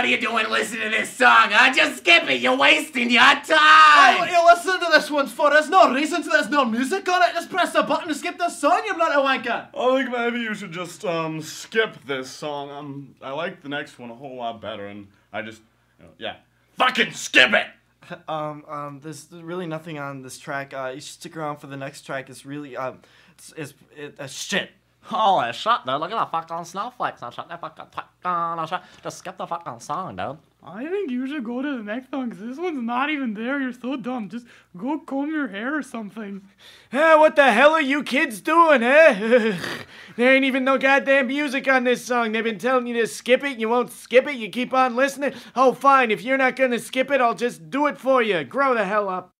what are you doing listening to this song? Huh? Just skip it. You're wasting your time! Oh, time. you listen to this one for. There's no reason to. There's no music on it. Just press the button to skip the song, you bloody wanker. I think maybe you should just um skip this song. Um, I like the next one a whole lot better, and I just, you know, yeah, fucking skip it. Um, um, there's really nothing on this track. Uh, you should stick around for the next track. It's really, um, it's, it's, it, uh, shit. Holy shit, dude. Look at the fucking snowflakes and shit. They fucking fucking shit. Just skip the fucking song, dude. I think you should go to the next one because this one's not even there. You're so dumb. Just go comb your hair or something. Hey, what the hell are you kids doing, eh? there ain't even no goddamn music on this song. They've been telling you to skip it. You won't skip it. You keep on listening. Oh, fine. If you're not gonna skip it, I'll just do it for you. Grow the hell up.